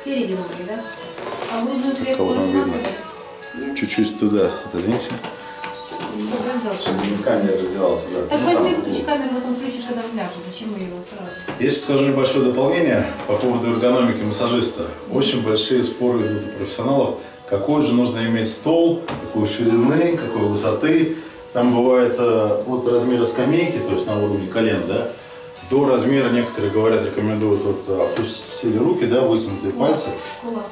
Спереди ноги, да? А грудную клетку рассматривать? Чуть-чуть туда отодвинься. Не камера раздевался, да. Так Ну, возьми, выключи камеру, потом включишь, когда вляжет. Зачем мы его сразу? Я сейчас скажу небольшое дополнение по поводу эргономики массажиста. Очень большие споры идут у профессионалов, какой же нужно иметь стол, какой ширины, какой высоты. Там бывает э, от размера скамейки, то есть на уровне колен, да, до размера, некоторые говорят, рекомендуют вот опустили руки, да, вытянутые пальцы, Кулак.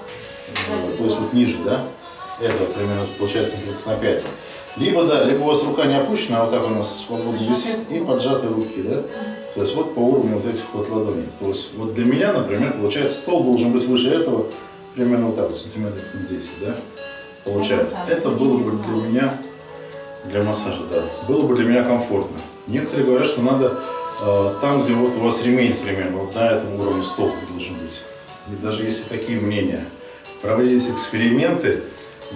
э, то есть вот ниже, да, это вот примерно получается на 5. Либо, да, либо у вас рука не опущена, а вот так у нас свободно висит, и поджатые руки, да, то есть вот по уровню вот этих вот ладоней. То есть вот для меня, например, получается, стол должен быть выше этого, примерно вот так вот, сантиметров на 10, да, получается. Это было бы для меня, для массажа, да, было бы для меня комфортно. Некоторые говорят, что надо там, где вот у вас ремень, примерно, вот на этом уровне стол должен быть. И даже если такие мнения. Проводились эксперименты,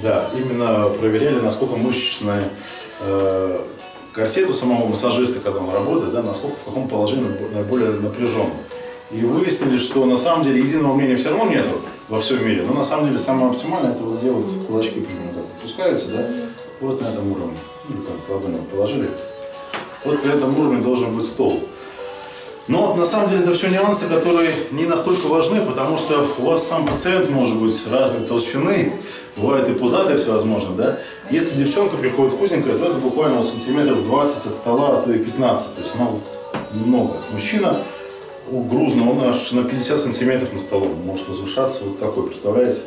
да, именно проверяли, насколько мышечная э, корсет у самого массажиста, когда он работает, да, насколько в каком положении наиболее напряжен. И выяснили, что на самом деле единого мнения все равно нету во всем мире, но на самом деле самое оптимальное это вот делать кулачки примерно как опускаются, да, вот на этом уровне. Ну, там положили. Вот при этом уровне должен быть стол. Но на самом деле это все нюансы, которые не настолько важны, потому что у вас сам пациент может быть разной толщины, бывает и пузатый всевозможно, да. Если девчонка приходит худенькая, то это буквально сантиметров 20 от стола, а то и 15, то есть она вот немного. Мужчина грузно, он аж на 50 сантиметров на столом может возвышаться, вот такой, представляете?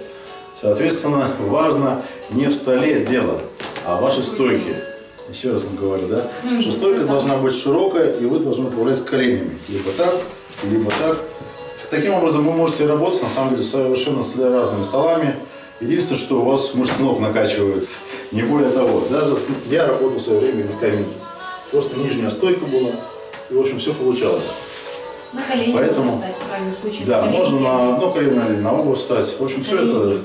Соответственно, важно не в столе дело, а в вашей стойке. Еще раз вам говорю, да? Что стойка должна быть широкая, и вы должны управлять коленями. Либо так, либо так. Таким образом вы можете работать, на самом деле, совершенно с разными столами. Единственное, что у вас мышцы ног накачиваются. Не более того. Даже я работал в свое время на скамейке. Просто нижняя стойка была. И, в общем, все получалось. На колени Поэтому- можно встать, в случае. Да, колени можно на одно колено или на оба встать. В общем, все это,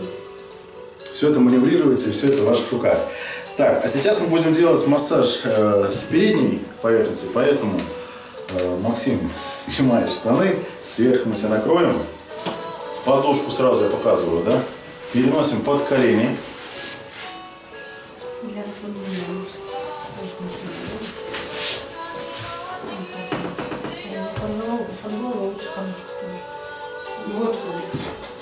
все это маневрируется и все это в ваших руках. Так, а сейчас мы будем делать массаж э, с передней поверхности, поэтому, э, Максим, снимаешь штаны, сверху мы себя накроем. Подушку сразу я показываю, да? Переносим под колени. Для расслабления мышц. поясничных суставов. Под голову, под голову лучше подушку тоже. Вот. Вот,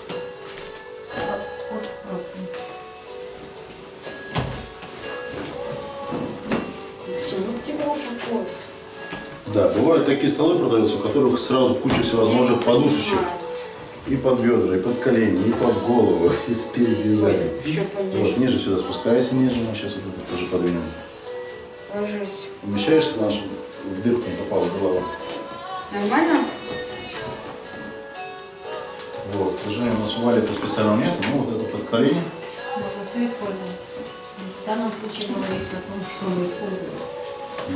Да, бывают такие столы продаются, у которых сразу куча всевозможных подушечек. И под бедра, и под колени, и под голову, и спереди, и сзади. Вот, ниже сюда спускайся, ниже, мы сейчас вот это тоже подвинем. Ложись. Умещаешься в нашу в дырку не попала голова. Нормально? Вот, к сожалению, у нас валика специального нет, но вот это под колени. Можно все использовать. В данном случае говорится о том, что мы используем.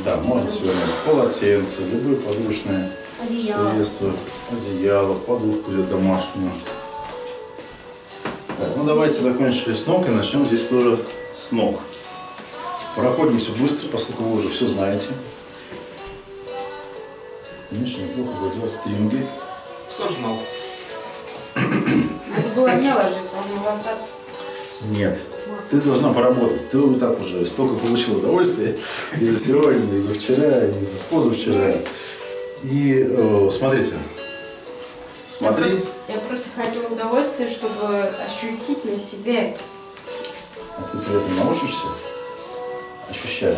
Да, можно свернуть полотенце, любые подушные Одеяло. средства, одеяло, подушку для домашнюю. Так, ну давайте закончили с ног и начнем здесь тоже с ног. Проходимся быстро, поскольку вы уже все знаете. Конечно, неплохо бы делать стринги. Кто знал? Надо было мне ложиться, на волосах. Нет. Ты должна поработать. Ты и так уже столько получил удовольствия и за сегодня, и за вчера, и за позавчера. И э, смотрите. Смотри. Я просто хотела удовольствие, чтобы ощутить на себе. А ты при этом научишься, ощущая.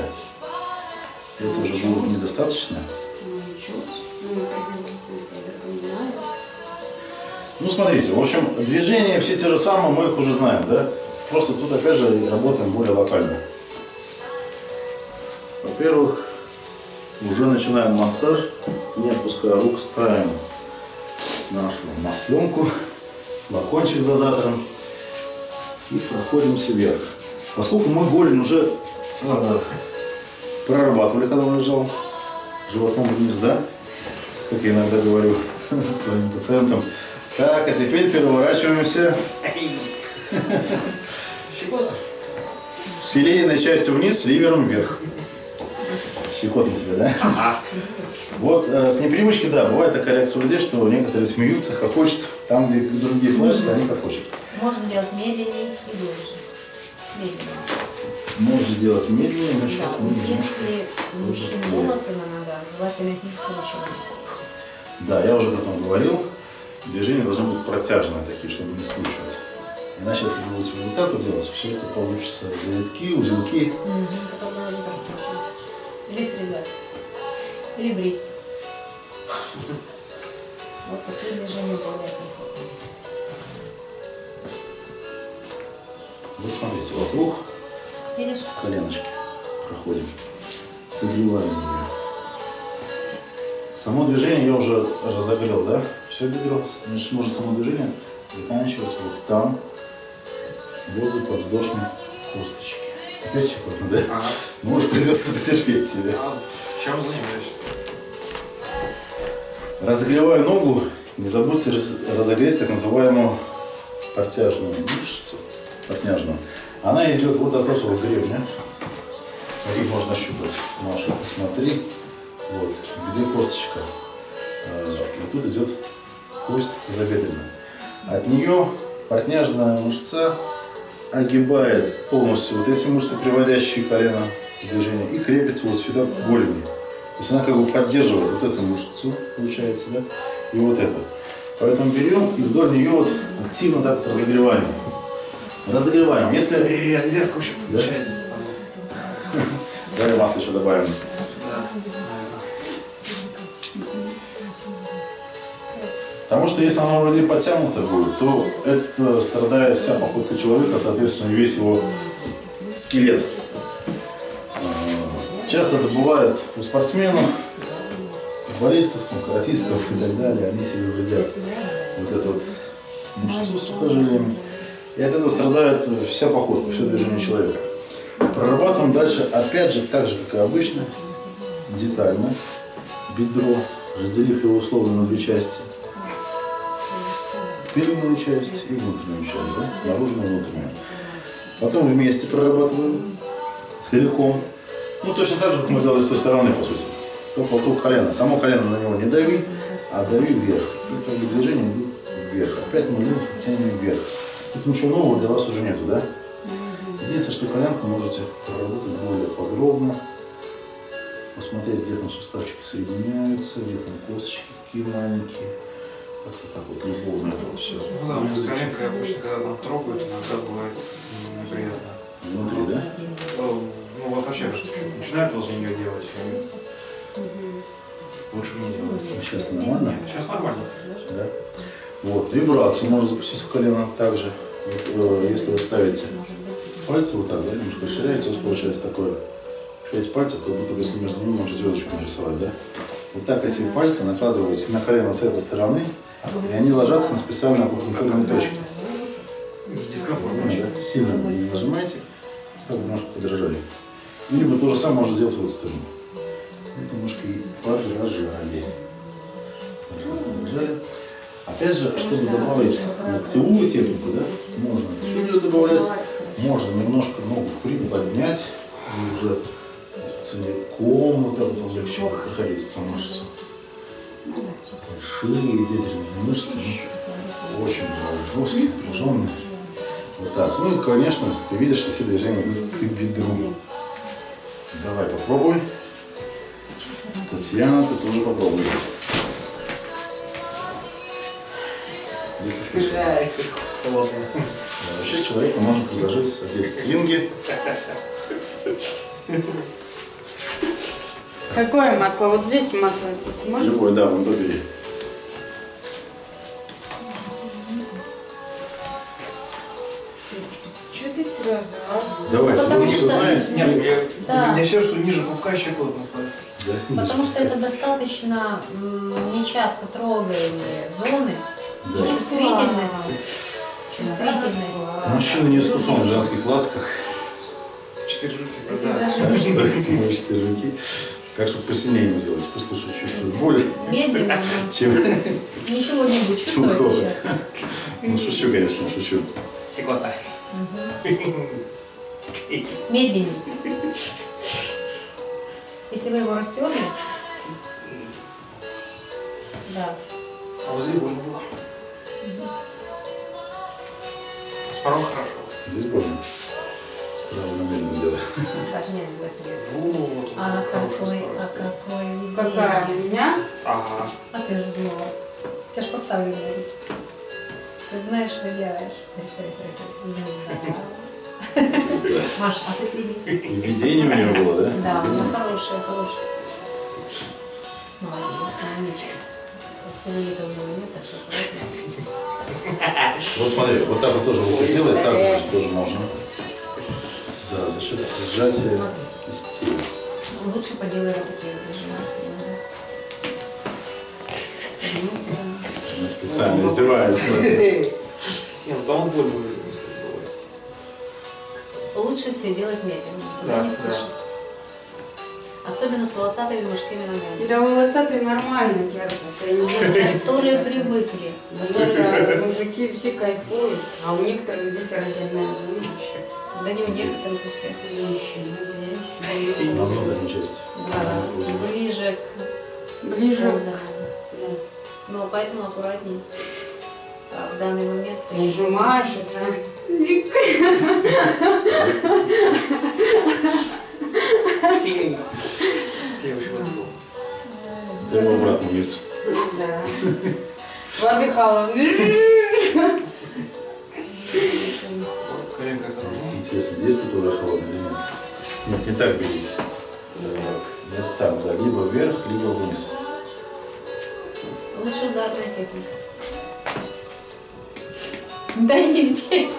Это уже будет недостаточно. Ну, ничего. Ну, я запоминаю. Ну, смотрите, в общем, движения все те же самые, мы их уже знаем, да? Просто тут, опять же, работаем более локально. Во-первых, уже начинаем массаж, не опуская рук, ставим нашу масленку, флакончик дозатором и проходимся вверх. Поскольку мы голень уже э, прорабатывали, когда он лежал животом вниз, да? Как я иногда говорю своим пациентам. Так, а теперь переворачиваемся филейной частью вниз, ливером вверх. Щекотно тебе, да? Вот э, с непривычки, да, бывает такая реакция у людей, что некоторые смеются, хохочут. Там, где другие плачут, они хохочут. Можно делать медленнее и дольше. Медленнее. Можно делать медленнее, но Да, сейчас если у мужчины волосы на ногах, желательно их не скручивать. Да, я уже об этом говорил. Движения должны быть протяжные такие, чтобы не скручивать. Иначе, если вы будете вот так вот делать, все это получится завитки, узелки. Потом надо будет раскручивать. Или срезать. Или брить. Вот такие движения более комфортные. Вот смотрите, вокруг Видишь? коленочки проходим. Согреваем ее. Само движение я уже разогрел, да? Все бедро. Значит, может само движение заканчиваться вот там, возле подвздошной косточки. Опять щекотно, да? Ага. Может, придется потерпеть тебе. А чем занимаешься? Разогревая ногу, не забудьте раз- разогреть так называемую протяжную мышцу, протяжную. Она идет вот от этого гребня. Их можно ощупать. Маша, посмотри. Вот, где косточка. Э, Вот тут идет кость тазобедренная. От нее протяжная мышца огибает полностью вот эти мышцы, приводящие колено в движение, и крепится вот сюда к голени. То есть она как бы поддерживает вот эту мышцу, получается, да, и вот эту. Поэтому берем и вдоль нее вот активно так вот разогреваем. Разогреваем. Если... Резко очень Да? получается. Давай масло еще добавим. Потому что если оно вроде потянуто будет, то это страдает вся походка человека, соответственно, весь его скелет. Э, Часто это бывает у спортсменов, футболистов, каратистов и так далее. Они себе вредят вот эту вот мышцу с сухожилиями. И от этого страдает вся походка, все движение человека. Прорабатываем дальше, опять же, так же, как и обычно, детально. Бедро, разделив его условно на две части переднюю часть и внутреннюю часть, да? наружную и внутреннюю. Потом вместе прорабатываем целиком. Ну, точно так же, как мы сделали с той стороны, по сути. Только вокруг колена. Само колено на него не дави, а дави вверх. И бы движение идут вверх. Опять мы тянем вверх. Тут ничего нового для вас уже нету, да? Единственное, что коленку можете проработать более подробно. Посмотреть, где там суставчики соединяются, где там косточки какие маленькие. Как-то так вот любовно это вот все. Ну да, у меня с коленкой обычно, когда там трогают, иногда бывает неприятно. Внутри, да? Ну, ну, вообще, что начинают возле нее делать, лучше не делать. Сейчас нормально? Нет, сейчас нормально. Да? Вот, вибрацию можно запустить в колено также. Вот, э, если вы ставите пальцы вот так, да, немножко расширяете, у вас получается такое пять пальцев, как будто бы если между ними можно звездочку нарисовать, да? Вот так эти пальцы накладываете на колено с этой стороны, и они ложатся на специальные акупунктурные точки. Дискомфорт. Ну, да, Сильно не нажимайте, так немножко подражали. Либо то же самое можно сделать в эту сторону. Немножко подражали. Подражали. Опять же, чтобы добавить локтевую технику, да, можно чуть добавлять, можно немножко ногу приподнять и уже целиком вот так вот легче проходить эту мышцу. Большие бедренные мышцы, ну, очень жесткие, напряженные. Вот так. Ну и, конечно, ты видишь, что все движения идут к бедру. Давай попробуй. Татьяна, ты тоже попробуй. Если. Да, Вообще человеку можно предложить одеть стринги. Какое масло? Вот здесь масло. Можно? Любой, да, вон то бери. Что ты себя? Давайте, Потому вы что- знаете? Нет, мне, Да. мне все, что ниже пупка щекотно. Да. Потому что это достаточно нечасто трогаемые зоны. Да. чувствительность. Чувствительность. Мужчины не искушены в женских ласках. Четыре руки. Да. мышцы руки. Так что посильнее ему делать. Пусть лучше чувствует боль, медленно, чем... ничего не будет чувствовать Чего? сейчас. Ну, шучу, конечно, шучу. Щекота. Медленнее. Если вы его растерли, да. А возле больно было. Порог хорошо. Здесь больно. Справа для средств. А какой, а какой? Какая? У меня? Ага. А ты же думала. Тебя ж поставили. говорит. Ты знаешь, что делаешь. Смотри, смотри, смотри. Звезда. Маш, а ты следи. Видение у него было, да? Да, она хорошая, хорошая. Молодец, Анечка. Вот целлюлита у него нет, так что. Вот смотри, вот так вот тоже вот делать, так вот тоже можно. Да, за счет сжатия из тела. Лучше поделай вот такие вот движения. Она специально издевается. Не, ну там боль будет, если бывает. Лучше все делать медленно. Да, не да. Особенно с волосатыми мужскими ногами. Для волосатых нормально держат. Знаю. Которые привыкли. Только мужики все кайфуют, а у некоторых здесь родильная зона вообще. Да не у некоторых у всех. Здесь, На внутренней части. Да, ближе к ближе к... да. Но поэтому аккуратнее. А в данный момент ты Нажимаешь. Это его обратно вниз. Да. Выдыхала. Так берись. Вот так, да, либо вверх, либо вниз. лучше ударная техника. Да не здесь.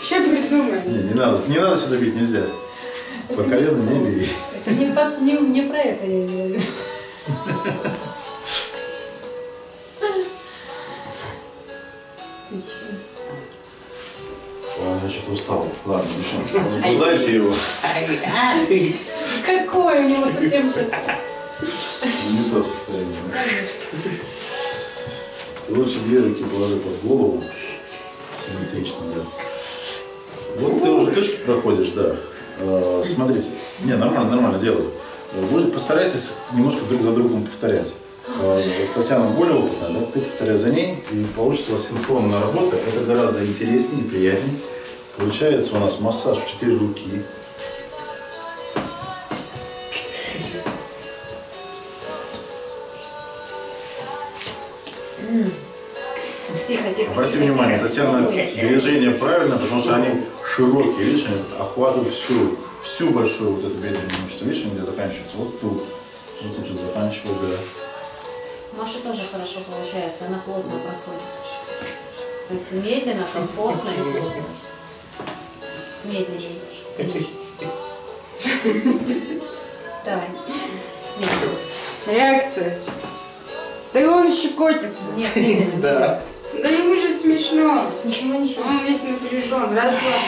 Что придумаем? Не, не надо, не надо сюда бить, нельзя. По колено не бей. Это не, по- не, не про это я имею в виду. Что-то устал. Ладно, девчонки, возбуждайте его. Какое у него совсем сейчас. Не то состояние. лучше две руки положи под голову. Симметрично, да. Вот ты уже точки проходишь, да. Э, Смотрите. Не, нормально, нормально делай. Э, Вы постарайтесь немножко друг за другом повторять. Вот Татьяна более опытная, да? Ты повторяй за ней, и получится у вас синхронная работа. Это гораздо интереснее и приятнее. Получается у нас массаж в четыре руки. Тихо, тихо. Обрати тихо, внимание, тихо. Татьяна, движения правильно, потому что они широкие, видишь, они охватывают всю, всю большую вот эту бедренную мышцу, видишь, они где заканчиваются, вот тут, вот тут же заканчивают, да. Маша тоже хорошо получается, она плотно проходит. То есть медленно, комфортно и плотно. Медленнее. Давай. Медленно. Реакция. Да он щекотится. Нет, медленно. Да. Да ему же смешно. Ничего, ничего. Он весь напряжен. Расслабь.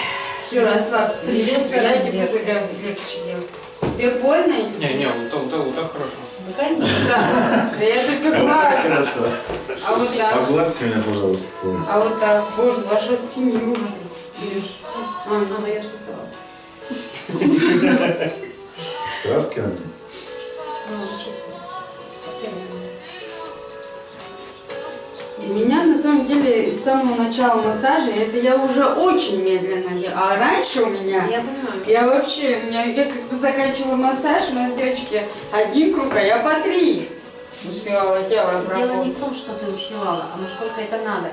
Все, расслабься. Придется лег- легче делать. Тебе больно? Не, не, вот так, вот так, вот так хорошо. Ну, конечно. Да. Я тебе плачу. Хорошо. А вот так. Погладьте меня, пожалуйста. А вот так. Боже, ваша семью. А, Мама, я ж рисовала. Краски надо? Ну, меня на самом деле с самого начала массажа, это я уже очень медленно делаю. А раньше у меня, Я понимаю. я вообще, у меня, я когда заканчивала массаж, у нас девочки один круг, а я по три успевала тело Дело не обработать. в том, что ты успевала, а насколько это надо.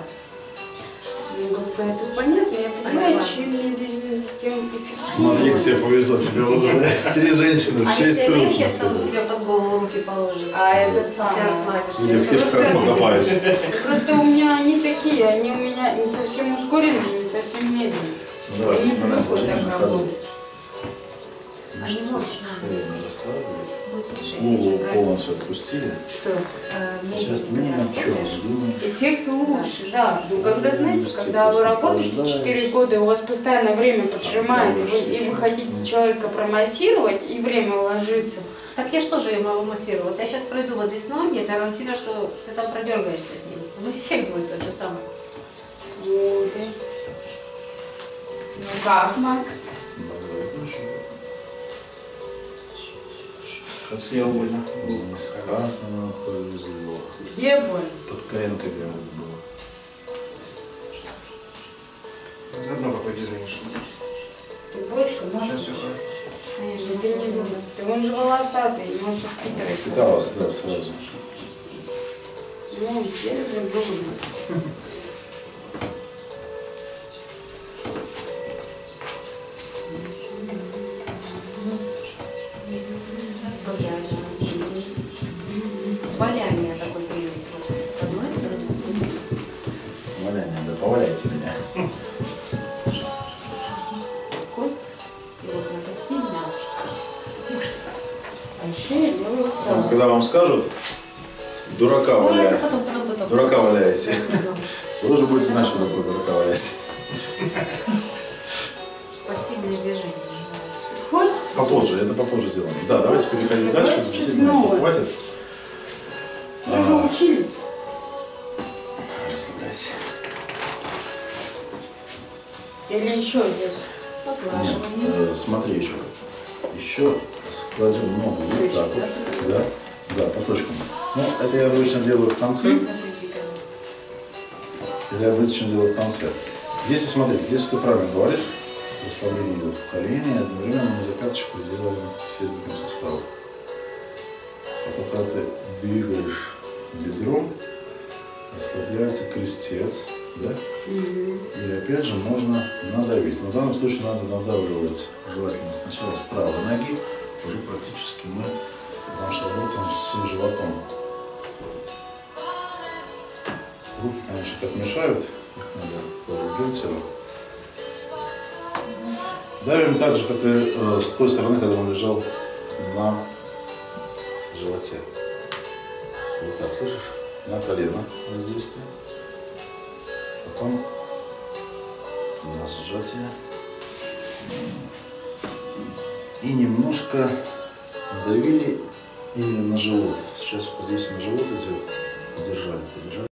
Понятно, я понимаю, чем медленнее, тем Смотри, тебе повезло, тебе уже три женщины А шесть если рук. на что себя. тебе под голову руки положат. А это расслабишься. Или в кишках Просто- покопаюсь. Просто у меня они такие, они у меня не совсем ускоренные, не совсем медленные. Давай, Не привыкла так работать. А можешь, Шею расслабили. Голову полностью отпустили. Что? э, Сейчас ни на чем. Эффект лучше, да. Ну, когда, знаете, когда вы работаете наслаждаешься. 4 года, у вас постоянно время поджимает, и вы, и вы хотите человека промассировать, и время ложится. Так я что же его массирую? Вот я сейчас пройду вот здесь ноги, это равно сильно, что ты там продергаешься с ним. Ну, эффект будет тот же самый. Вот. Ну как, Макс? Все боль было сказано, повезло. Все боль? Под КНТ говорят было. Заодно попади за ним. Ты больше можешь? Сейчас все хорошо. Конечно, ты не думай. Ты он же волосатый, не можешь впитывать. Питалась, да, сразу. Ну, я друг другу Там, так. когда вам скажут, дурака Ой, валяете. Дурака валяете. Вы должны будете знать, что такое дурака валяете. Пассивное движение Попозже, это попозже сделаем. Да, давайте переходить дальше. Действительно, хватит. мы же А. учились. Расслабляйся. Или еще здесь. Нет, э, смотри еще. Еще кладем ногу вот так вот. Да, да, по точкам. Ну, это я обычно делаю в конце. Я обычно делаю в конце. Здесь, вот смотри, здесь ты правильно говоришь. Расслабление идет в колени, одновременно мы за пяточку делаем все двигательные суставы. Потом, когда ты двигаешь бедром, расслабляется крестец, да? И опять же можно надавить. Но в данном случае надо надавливать желательно сначала с правой ноги, уже практически мы что работаем с животом. Руки, конечно, так мешают, надо повернуть тело. Давим так же, как и э, с той стороны, когда он лежал на животе. Вот так, слышишь? На колено воздействие. Потом на сжатие. И немножко давили именно на живот. Сейчас вот здесь на живот идет. Подержали, подержали.